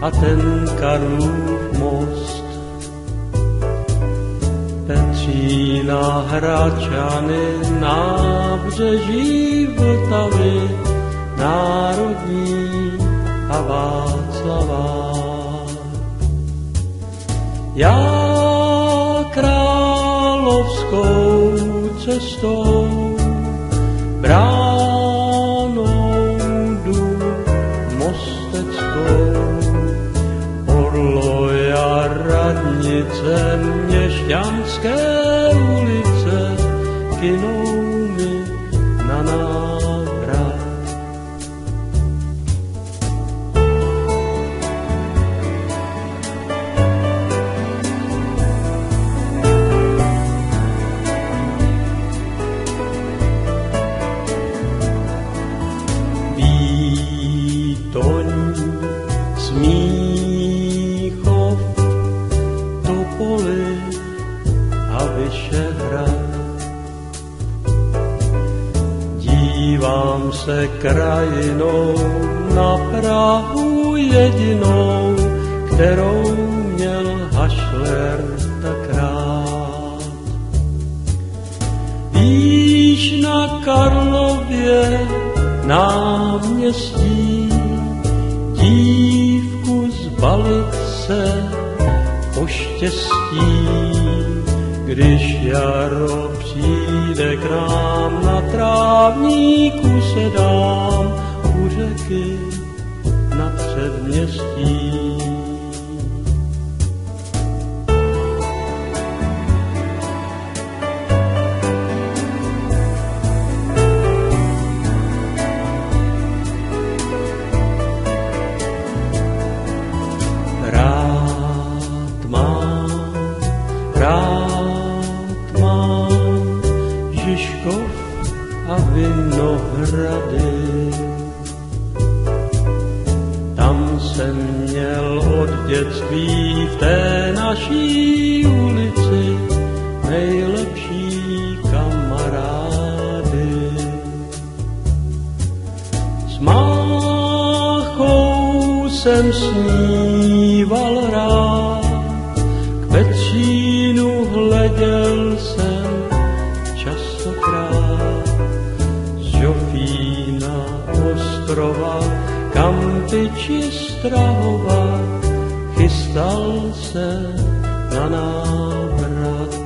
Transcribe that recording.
a ten Karlův most. Petřína Hračany, nábřeží Vltavy, národní a Václavá. Já královskou cestou bránou mosteckou. Orloja radnice, měšťanské ulice, kinou mi na návrat. Dívám se krajinou na Prahu jedinou, kterou měl Hašler tak rád. Víš na Karlově náměstí dívku zbalit se poštěstí, když jaro přijde k nám na trávníku se dám u řeky na předměstí. Žižkov a Vinohrady. Tam jsem měl od dětství v té naší ulici nejlepší kamarády. S máchou jsem sníval rád, k Petřínu hleděl jsem ostrova, kam tyči Strahova, chystal se na návrat.